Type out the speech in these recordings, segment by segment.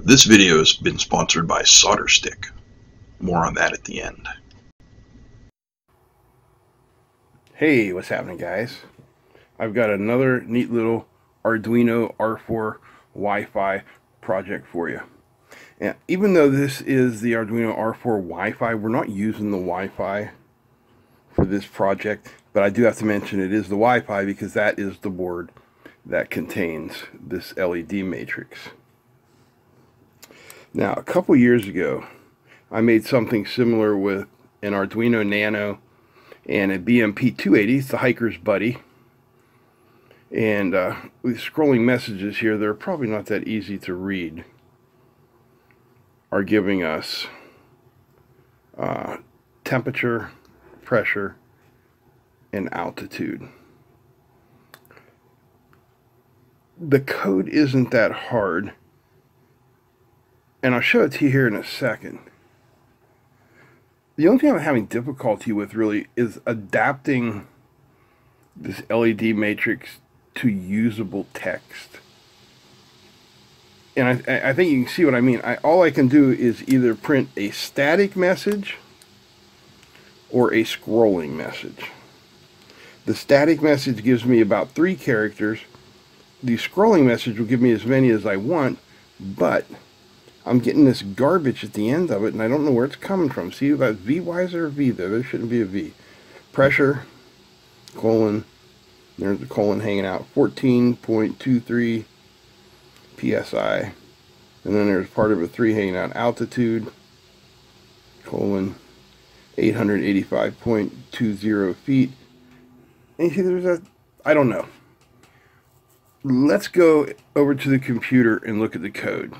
This video has been sponsored by Solder Stick. More on that at the end. Hey, what's happening guys? I've got another neat little Arduino R4 Wi-Fi project for you. And even though this is the Arduino R4 Wi-Fi, we're not using the Wi-Fi for this project, but I do have to mention it is the Wi-Fi because that is the board that contains this LED matrix. Now, a couple years ago, I made something similar with an Arduino Nano and a BMP280, it's the hiker's buddy. And uh, with scrolling messages here, they're probably not that easy to read, are giving us uh, temperature, pressure, and altitude. The code isn't that hard, and I'll show it to you here in a second. The only thing I'm having difficulty with really is adapting this LED matrix to usable text. And I, I think you can see what I mean. I, all I can do is either print a static message or a scrolling message. The static message gives me about three characters. The scrolling message will give me as many as I want, but I'm getting this garbage at the end of it, and I don't know where it's coming from. See, that V, there a V there? There shouldn't be a V. Pressure, colon, there's the colon hanging out, 14.23 psi. And then there's part of a 3 hanging out, altitude, colon, 885.20 feet. And see, there's a, I don't know. Let's go over to the computer and look at the code.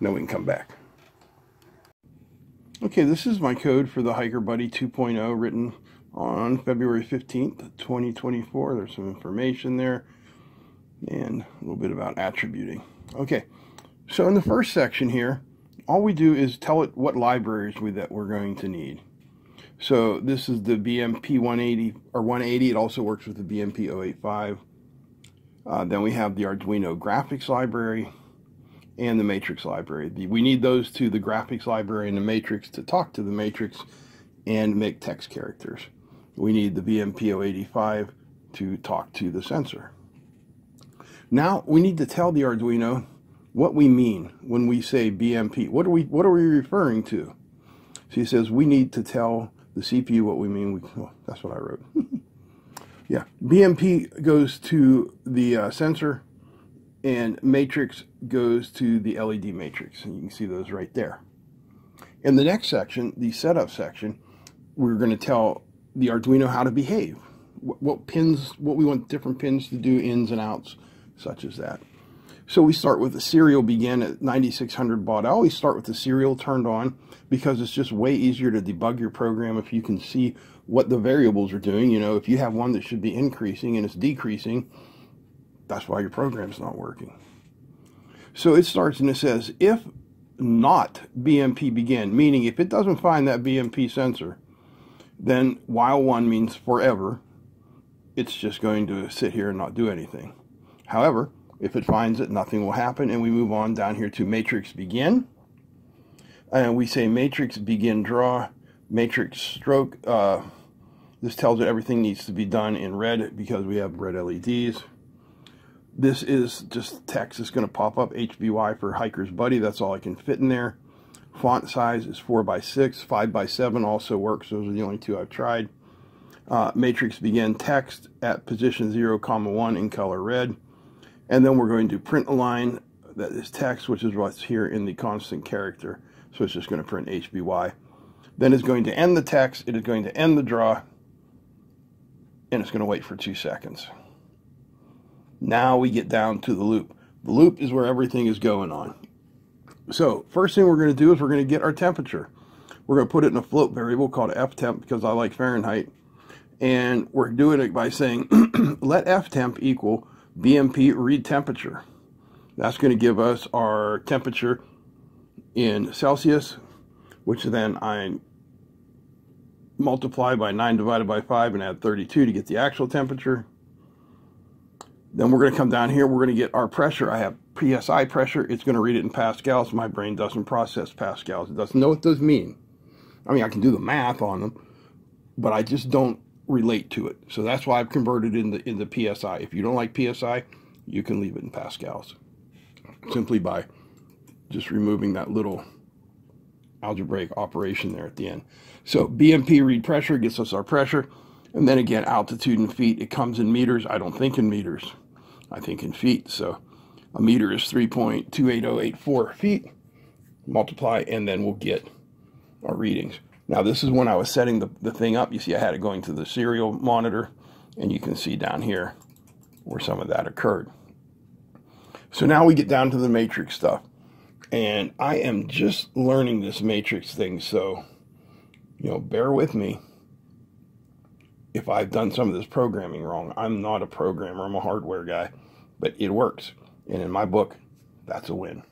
Then we can come back. Okay, this is my code for the Hiker Buddy 2.0 written on February 15th, 2024. There's some information there and a little bit about attributing. Okay, so in the first section here, all we do is tell it what libraries we that we're going to need. So this is the BMP 180 or 180. It also works with the BMP 085. Uh, then we have the Arduino graphics library and the matrix library. We need those two, the graphics library and the matrix, to talk to the matrix and make text characters we need the BMP085 to talk to the sensor. Now we need to tell the Arduino what we mean when we say BMP. What are we what are we referring to? She says we need to tell the CPU what we mean. We, oh, that's what I wrote. yeah, BMP goes to the uh, sensor, and matrix goes to the LED matrix, and you can see those right there. In the next section, the setup section, we're going to tell the Arduino how to behave. What, what pins, what we want different pins to do, ins and outs, such as that. So we start with the serial begin at 9600 baud. I always start with the serial turned on because it's just way easier to debug your program if you can see what the variables are doing. You know, if you have one that should be increasing and it's decreasing, that's why your program's not working. So it starts and it says, if not BMP begin, meaning if it doesn't find that BMP sensor, then while one means forever, it's just going to sit here and not do anything. However, if it finds it, nothing will happen, and we move on down here to matrix begin. And we say matrix begin draw, matrix stroke. Uh, this tells it everything needs to be done in red because we have red LEDs. This is just text that's going to pop up HBY for Hiker's Buddy. That's all I can fit in there. Font size is 4 by 6 5 by 7 also works. Those are the only two I've tried. Uh, matrix begin text at position 0, comma 1 in color red. And then we're going to print a line that is text, which is what's here in the constant character. So it's just going to print HBY. Then it's going to end the text. It is going to end the draw. And it's going to wait for two seconds. Now we get down to the loop. The loop is where everything is going on. So first thing we're going to do is we're going to get our temperature. We're going to put it in a float variable called ftemp because I like Fahrenheit. And we're doing it by saying let ftemp equal BMP read temperature. That's going to give us our temperature in Celsius, which then I multiply by 9 divided by 5 and add 32 to get the actual temperature. Then we're going to come down here. We're going to get our pressure. I have PSI pressure, it's going to read it in pascals. My brain doesn't process pascals. It doesn't know what those mean. I mean, I can do the math on them, but I just don't relate to it. So that's why I've converted into, into PSI. If you don't like PSI, you can leave it in pascals simply by just removing that little algebraic operation there at the end. So BMP read pressure gets us our pressure. And then again, altitude in feet, it comes in meters. I don't think in meters. I think in feet. So a meter is 3.28084 feet. Multiply, and then we'll get our readings. Now, this is when I was setting the, the thing up. You see I had it going to the serial monitor, and you can see down here where some of that occurred. So now we get down to the matrix stuff. And I am just learning this matrix thing, so, you know, bear with me if I've done some of this programming wrong. I'm not a programmer, I'm a hardware guy, but it works. And in my book, that's a win.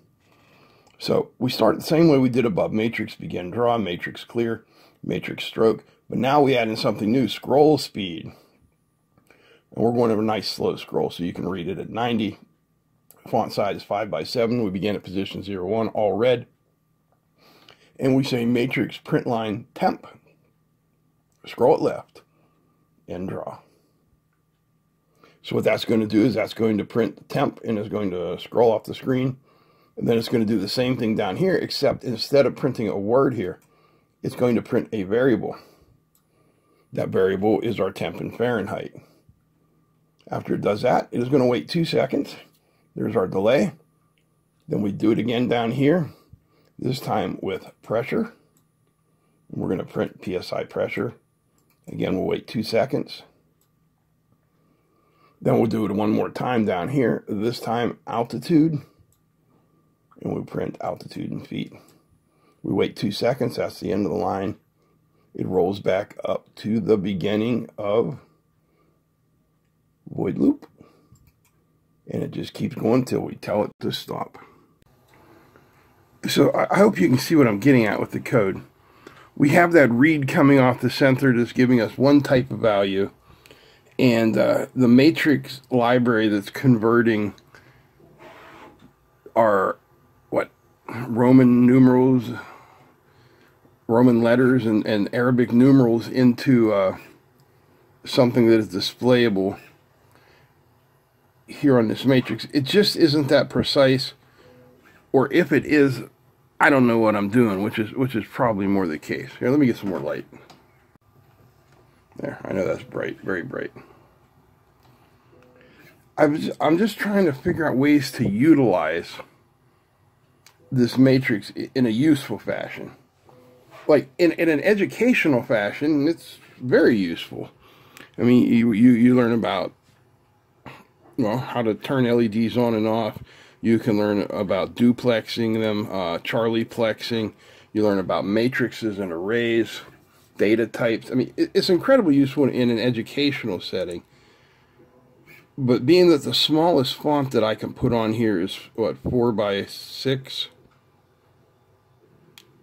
So we start the same way we did above. Matrix begin draw, matrix clear, matrix stroke. But now we add in something new, scroll speed. And we're going to have a nice slow scroll so you can read it at 90. Font size is 5 by 7. We begin at position 0, 1, all red. And we say matrix print line temp. Scroll it left and draw. So what that's going to do is that's going to print the temp and is going to scroll off the screen. And then it's going to do the same thing down here, except instead of printing a word here, it's going to print a variable. That variable is our temp in Fahrenheit. After it does that, it is going to wait two seconds. There's our delay. Then we do it again down here, this time with pressure. We're going to print PSI pressure. Again, we'll wait two seconds. Then we'll do it one more time down here, this time altitude. And we print altitude in feet. We wait two seconds, that's the end of the line. It rolls back up to the beginning of void loop. And it just keeps going until we tell it to stop. So I hope you can see what I'm getting at with the code. We have that read coming off the sensor that's giving us one type of value and uh, the matrix library that's converting our what roman numerals roman letters and, and arabic numerals into uh, something that is displayable here on this matrix. It just isn't that precise or if it is i don't know what i'm doing which is which is probably more the case here let me get some more light there, I know that's bright, very bright. I was, I'm just trying to figure out ways to utilize this matrix in a useful fashion. Like in, in an educational fashion, it's very useful. I mean, you, you, you learn about well how to turn LEDs on and off. You can learn about duplexing them, uh, Charlieplexing. You learn about matrices and arrays data types. I mean, it's incredibly useful in an educational setting. But being that the smallest font that I can put on here is, what, 4 by 6?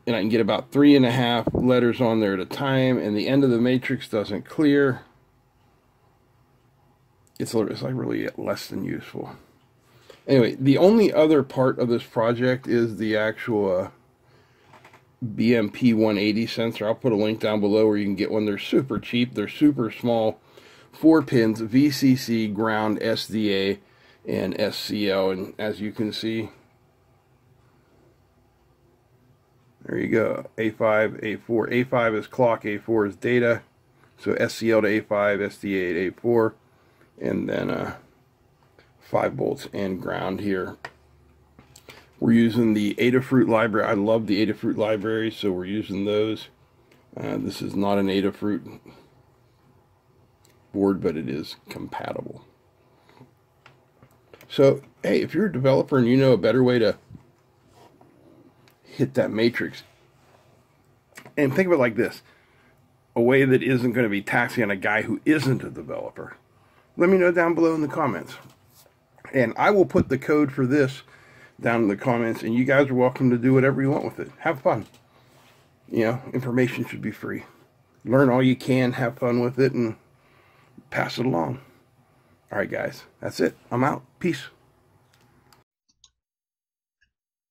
And I can get about three and a half letters on there at a time, and the end of the matrix doesn't clear. It's, it's like really less than useful. Anyway, the only other part of this project is the actual... Uh, BMP 180 sensor. I'll put a link down below where you can get one. They're super cheap. They're super small. Four pins, VCC, ground, SDA, and SCL. And as you can see, there you go. A5, A4. A5 is clock, A4 is data. So SCL to A5, SDA to A4. And then uh, 5 volts and ground here we're using the Adafruit library. I love the Adafruit library, so we're using those. Uh, this is not an Adafruit board, but it is compatible. So, hey, if you're a developer and you know a better way to hit that matrix, and think of it like this, a way that isn't going to be taxing on a guy who isn't a developer, let me know down below in the comments. And I will put the code for this down in the comments, and you guys are welcome to do whatever you want with it. Have fun. You know, information should be free. Learn all you can, have fun with it, and pass it along. All right, guys, that's it. I'm out. Peace.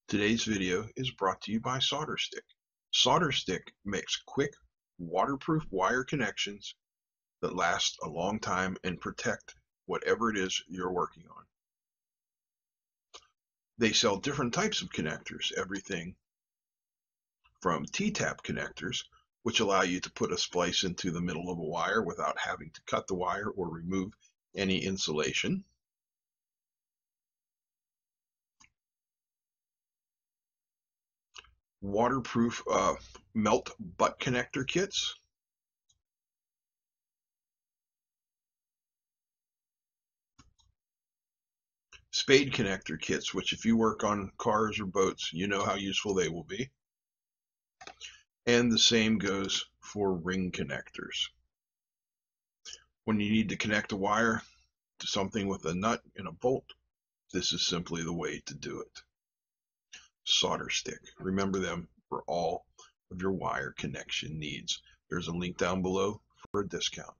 Today's video is brought to you by SolderStick. SolderStick makes quick, waterproof wire connections that last a long time and protect whatever it is you're working on. They sell different types of connectors, everything from T-tap connectors, which allow you to put a splice into the middle of a wire without having to cut the wire or remove any insulation. Waterproof uh, melt butt connector kits. Spade connector kits, which if you work on cars or boats, you know how useful they will be. And the same goes for ring connectors. When you need to connect a wire to something with a nut and a bolt, this is simply the way to do it. Solder stick. Remember them for all of your wire connection needs. There's a link down below for a discount.